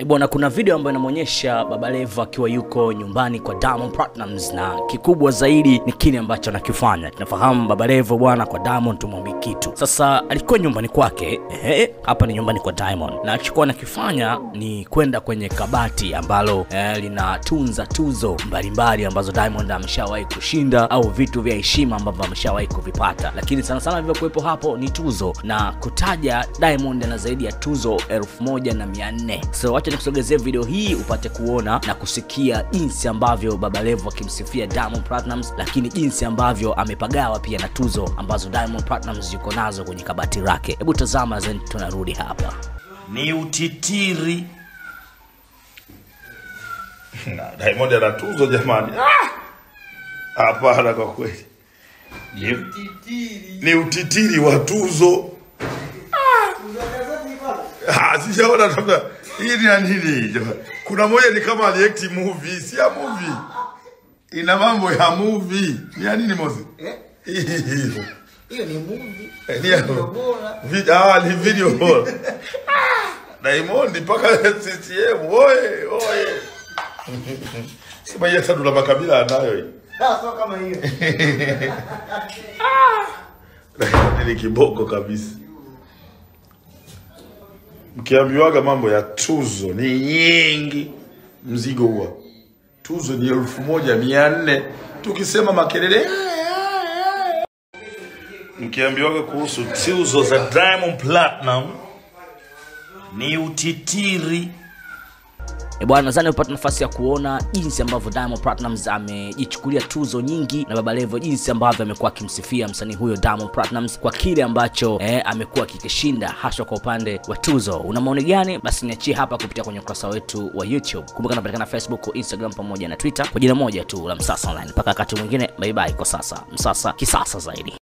E bwana, kuna video ambayo inamwonyesha Baba Levo akiwa yuko nyumbani kwa Diamond Platnumz, na kikubwa zaidi ni kile ambacho anakifanya. Tunafahamu Baba Levo bwana, kwa Diamond tumwambie kitu. Sasa alikuwa nyumbani kwake, ehe, hapa ni nyumbani kwa Diamond, na alichokuwa anakifanya ni kwenda kwenye kabati ambalo eh, linatunza tuzo mbalimbali ambazo Diamond ameshawahi kushinda au vitu vya heshima ambavyo ameshawahi kuvipata, lakini sana sana vilivyokuwepo hapo ni tuzo na kutaja Diamond ana zaidi ya tuzo elfu moja na mia nne. So wacha nikusogezee video hii upate kuona na kusikia jinsi ambavyo Baba Levo akimsifia Diamond Platnumz, lakini jinsi ambavyo amepagawa pia na tuzo ambazo Diamond Platnumz yuko nazo kwenye kabati lake. Hebu tazama, then tunarudi hapa. ni utitiri Na Diamond ana tuzo jamani. Ah! Kwa kweli ni, utitiri, ni utitiri wa tuzo. Ah, sijaona labda hii na nini? Kuna moja ni kama aliact movie, si ya movie. Ina mambo ya movie. Ni ya nini Mozi? Hii. hiyo ni movie Eh, Video bora Ah, ni video bora. Diamond mpaka CCM. Oye, oye. Sema yeye sasa ndo Makabila anayo hii. Ah, sio kama hiyo Ah. ni kiboko kabisa. Mkiambiwaga mambo ya tuzo ni nyingi, mzigo huwa tuzo ni elfu moja mia nne. Tukisema makelele mkiambiwaga kuhusu tuzo za Diamond Platinum ni utitiri E bwana, nadhani umepata nafasi ya kuona jinsi ambavyo Diamond Platnumz amejichukulia tuzo nyingi na Baba Levo, jinsi ambavyo amekuwa akimsifia msanii huyo Diamond Platnumz kwa kile ambacho eh, amekuwa akikishinda haswa kwa upande wa tuzo. Una maoni gani? Basi niachie hapa kupitia kwenye ukurasa wetu wa YouTube. Kumbuka napatikana Facebook, Instagram pamoja na Twitter kwa jina moja tu la Msasa Online. Mpaka wakati mwingine, bye bye kwa sasa. Msasa kisasa zaidi.